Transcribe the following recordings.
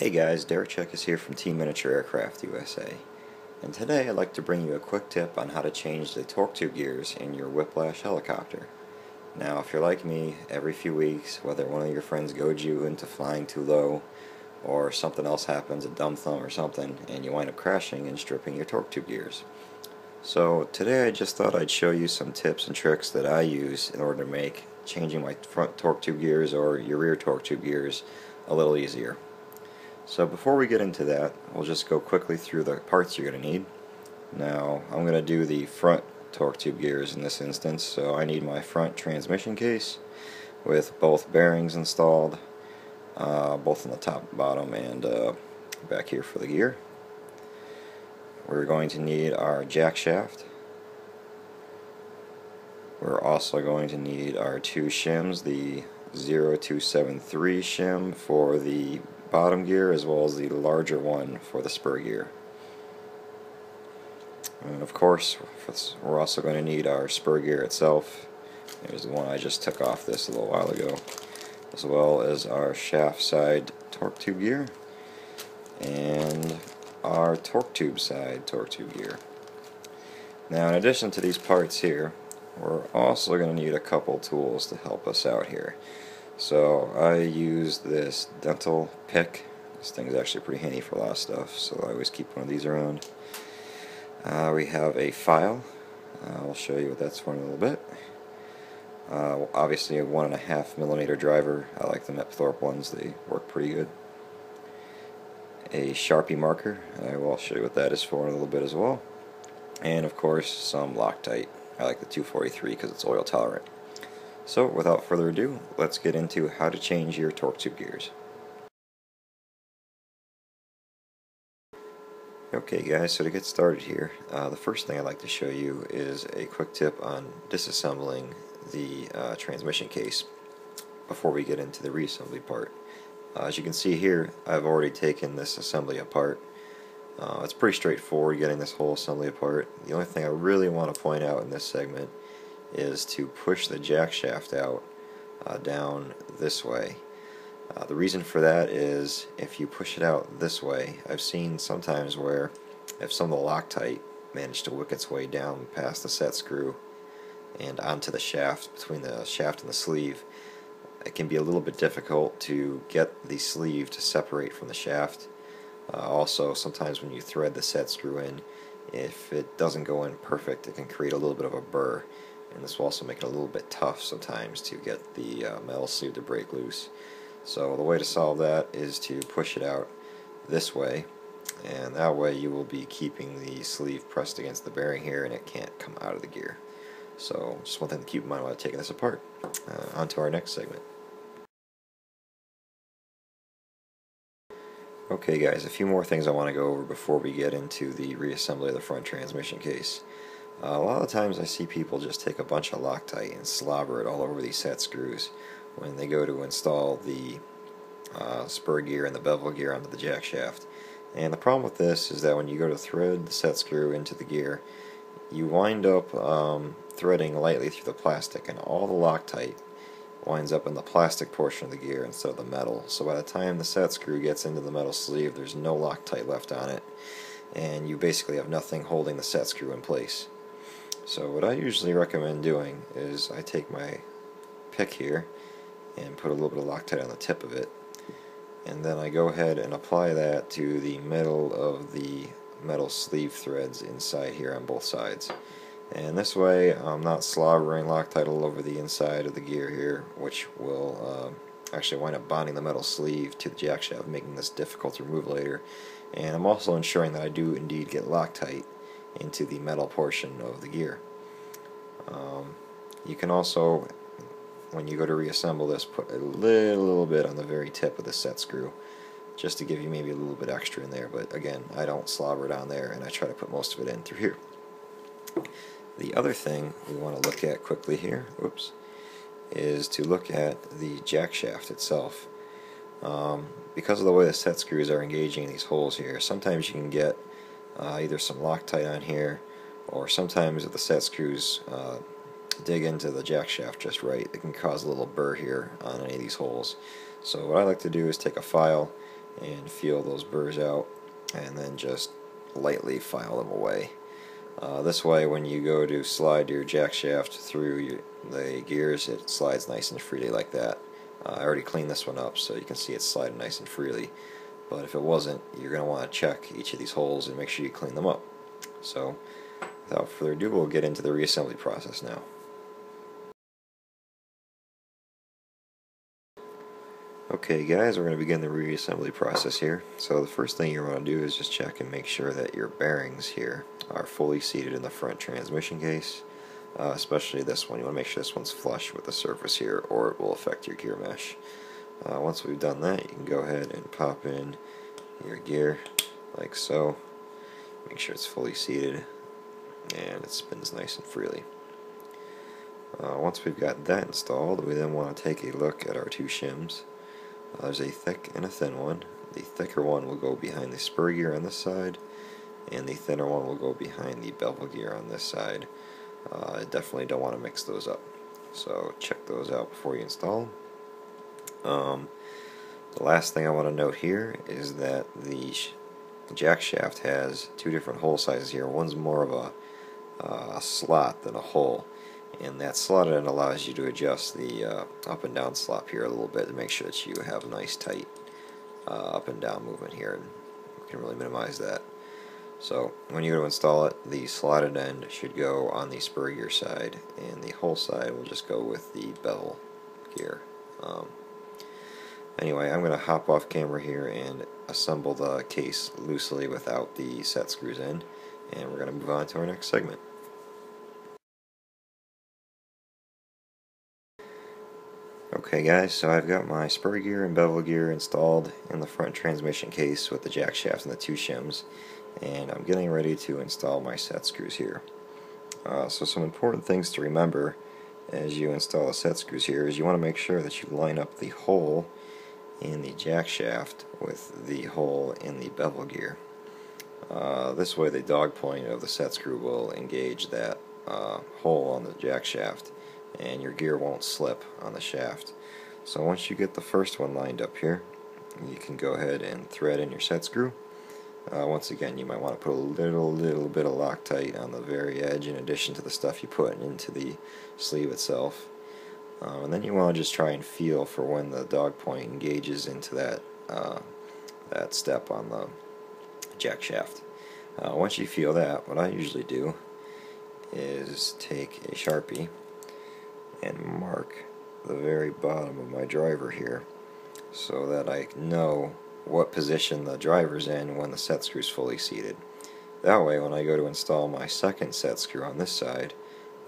Hey guys, Derek is here from Team Miniature Aircraft USA, and today I'd like to bring you a quick tip on how to change the torque tube gears in your Whiplash helicopter. Now, if you're like me, every few weeks, whether one of your friends goads you into flying too low, or something else happens, a dumb thumb or something, and you wind up crashing and stripping your torque tube gears. So today I just thought I'd show you some tips and tricks that I use in order to make changing my front torque tube gears or your rear torque tube gears a little easier. So before we get into that, we'll just go quickly through the parts you're going to need. Now, I'm going to do the front torque tube gears in this instance, so I need my front transmission case with both bearings installed, uh, both on the top, bottom, and uh, back here for the gear. We're going to need our jack shaft. We're also going to need our two shims, the 0273 shim for the bottom gear as well as the larger one for the spur gear. And of course, we're also going to need our spur gear itself. There's the one I just took off this a little while ago. As well as our shaft side torque tube gear. And our torque tube side torque tube gear. Now in addition to these parts here, we're also going to need a couple tools to help us out here. So I use this dental pick. This thing is actually pretty handy for a lot of stuff, so I always keep one of these around. Uh, we have a file. Uh, I'll show you what that's for in a little bit. Uh, obviously a one and a half millimeter driver. I like the MIP Thorp ones. They work pretty good. A Sharpie marker. I will show you what that is for in a little bit as well. And of course some Loctite. I like the 243 because it's oil tolerant. So without further ado, let's get into how to change your torque tube gears. Okay guys, so to get started here, uh, the first thing I'd like to show you is a quick tip on disassembling the uh, transmission case before we get into the reassembly part. Uh, as you can see here, I've already taken this assembly apart. Uh, it's pretty straightforward getting this whole assembly apart. The only thing I really want to point out in this segment is to push the jack shaft out uh, down this way. Uh, the reason for that is if you push it out this way, I've seen sometimes where if some of the Loctite managed to wick its way down past the set screw and onto the shaft, between the shaft and the sleeve, it can be a little bit difficult to get the sleeve to separate from the shaft. Uh, also, sometimes when you thread the set screw in, if it doesn't go in perfect, it can create a little bit of a burr and this will also make it a little bit tough sometimes to get the uh, metal sleeve to break loose. So the way to solve that is to push it out this way and that way you will be keeping the sleeve pressed against the bearing here and it can't come out of the gear. So just one thing to keep in mind while taking this apart. Uh, on to our next segment. Okay guys, a few more things I want to go over before we get into the reassembly of the front transmission case. Uh, a lot of times I see people just take a bunch of Loctite and slobber it all over these set screws when they go to install the uh, spur gear and the bevel gear onto the jack shaft. And the problem with this is that when you go to thread the set screw into the gear, you wind up um, threading lightly through the plastic and all the Loctite winds up in the plastic portion of the gear instead of the metal. So by the time the set screw gets into the metal sleeve, there's no Loctite left on it, and you basically have nothing holding the set screw in place. So what I usually recommend doing is I take my pick here and put a little bit of Loctite on the tip of it and then I go ahead and apply that to the middle of the metal sleeve threads inside here on both sides. And this way I'm not slobbering Loctite all over the inside of the gear here, which will uh, actually wind up bonding the metal sleeve to the jack shaft, making this difficult to remove later. And I'm also ensuring that I do indeed get Loctite into the metal portion of the gear. Um, you can also, when you go to reassemble this, put a little, little bit on the very tip of the set screw just to give you maybe a little bit extra in there but again I don't slobber on there and I try to put most of it in through here. The other thing we want to look at quickly here whoops, is to look at the jack shaft itself. Um, because of the way the set screws are engaging these holes here, sometimes you can get uh, either some Loctite on here or sometimes if the set screws uh, dig into the jack shaft just right it can cause a little burr here on any of these holes so what I like to do is take a file and feel those burrs out and then just lightly file them away. Uh, this way when you go to slide your jack shaft through your, the gears it slides nice and freely like that. Uh, I already cleaned this one up so you can see it's sliding nice and freely but if it wasn't you're going to want to check each of these holes and make sure you clean them up. So without further ado we'll get into the reassembly process now. Okay guys, we're going to begin the reassembly process here. So the first thing you want to do is just check and make sure that your bearings here are fully seated in the front transmission case. Uh, especially this one. You want to make sure this one's flush with the surface here or it will affect your gear mesh. Uh, once we've done that, you can go ahead and pop in your gear like so. Make sure it's fully seated and it spins nice and freely. Uh, once we've got that installed, we then want to take a look at our two shims. Uh, there's a thick and a thin one. The thicker one will go behind the spur gear on this side, and the thinner one will go behind the bevel gear on this side. Uh, I definitely don't want to mix those up. So check those out before you install them. Um, the last thing I want to note here is that the jack shaft has two different hole sizes here. One's more of a, uh, a slot than a hole and that slot end allows you to adjust the uh, up and down slop here a little bit to make sure that you have nice tight uh, up and down movement here and can really minimize that so when you go to install it the slotted end should go on the spur gear side and the hole side will just go with the bevel gear um, anyway I'm going to hop off camera here and assemble the case loosely without the set screws in and we're going to move on to our next segment Okay guys, so I've got my spur gear and bevel gear installed in the front transmission case with the jack shafts and the two shims and I'm getting ready to install my set screws here. Uh, so some important things to remember as you install the set screws here is you want to make sure that you line up the hole in the jack shaft with the hole in the bevel gear. Uh, this way the dog point of the set screw will engage that uh, hole on the jack shaft and your gear won't slip on the shaft. So once you get the first one lined up here, you can go ahead and thread in your set screw. Uh, once again, you might want to put a little, little bit of Loctite on the very edge in addition to the stuff you put into the sleeve itself. Uh, and then you want to just try and feel for when the dog point engages into that, uh, that step on the jack shaft. Uh, once you feel that, what I usually do is take a Sharpie and mark the very bottom of my driver here so that I know what position the driver's in when the set screw is fully seated. That way when I go to install my second set screw on this side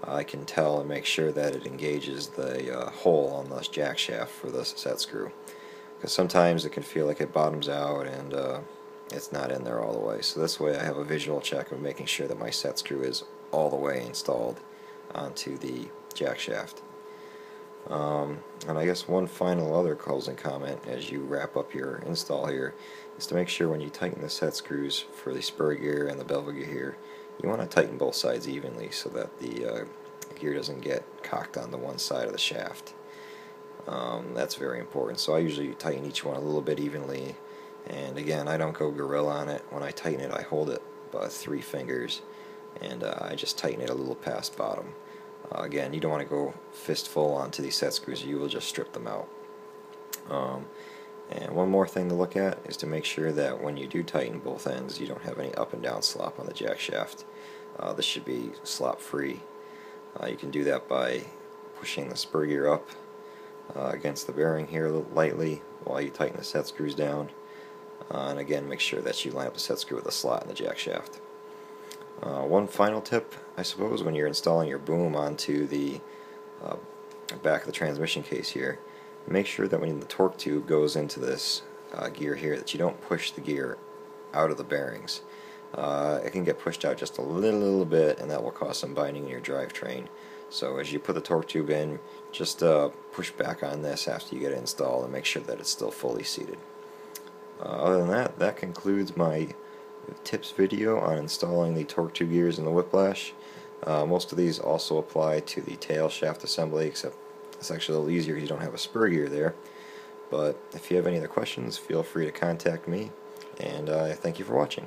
I can tell and make sure that it engages the uh, hole on the jack shaft for the set screw. Because sometimes it can feel like it bottoms out and uh, it's not in there all the way. So this way I have a visual check of making sure that my set screw is all the way installed onto the jack shaft. Um, and I guess one final other closing comment as you wrap up your install here is to make sure when you tighten the set screws for the spur gear and the bevel gear here, you want to tighten both sides evenly so that the uh, gear doesn't get cocked on the one side of the shaft. Um, that's very important. So I usually tighten each one a little bit evenly. And again, I don't go gorilla on it. When I tighten it, I hold it by three fingers and uh, I just tighten it a little past bottom. Uh, again, you don't want to go fistful onto these set screws, you will just strip them out. Um, and one more thing to look at is to make sure that when you do tighten both ends, you don't have any up and down slop on the jack shaft. Uh, this should be slop free. Uh, you can do that by pushing the spur gear up uh, against the bearing here lightly while you tighten the set screws down. Uh, and again, make sure that you line up the set screw with the slot in the jack shaft. Uh, one final tip, I suppose, when you're installing your boom onto the uh, back of the transmission case here, make sure that when the torque tube goes into this uh, gear here that you don't push the gear out of the bearings. Uh, it can get pushed out just a little, little bit and that will cause some binding in your drivetrain. So as you put the torque tube in, just uh, push back on this after you get it installed and make sure that it's still fully seated. Uh, other than that, that concludes my tips video on installing the torque tube gears in the Whiplash. Uh, most of these also apply to the tail shaft assembly, except it's actually a little easier because you don't have a spur gear there. But if you have any other questions, feel free to contact me, and uh, thank you for watching.